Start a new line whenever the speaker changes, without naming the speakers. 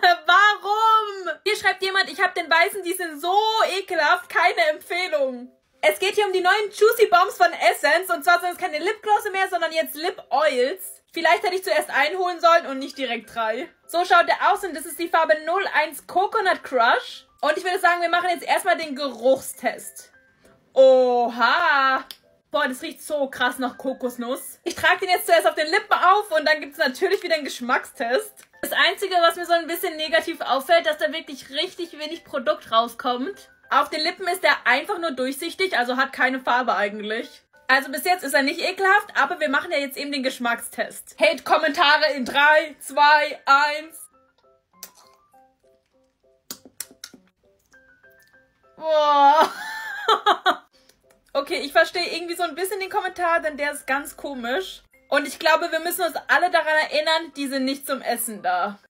Warum? Hier schreibt jemand, ich habe den weißen, die sind so ekelhaft, keine Empfehlung. Es geht hier um die neuen Juicy Bombs von Essence. Und zwar sind es keine Lipglosse mehr, sondern jetzt Lip Oils. Vielleicht hätte ich zuerst einen holen sollen und nicht direkt drei. So schaut der aus und das ist die Farbe 01 Coconut Crush. Und ich würde sagen, wir machen jetzt erstmal den Geruchstest. Oha! Boah, das riecht so krass nach Kokosnuss. Ich trage den jetzt zuerst auf den Lippen und dann gibt es natürlich wieder einen Geschmackstest. Das Einzige, was mir so ein bisschen negativ auffällt, dass da wirklich richtig wenig Produkt rauskommt. Auf den Lippen ist er einfach nur durchsichtig, also hat keine Farbe eigentlich. Also bis jetzt ist er nicht ekelhaft, aber wir machen ja jetzt eben den Geschmackstest. Hate-Kommentare in 3, 2, 1. Boah. okay, ich verstehe irgendwie so ein bisschen den Kommentar, denn der ist ganz komisch. Und ich glaube, wir müssen uns alle daran erinnern, die sind nicht zum Essen da.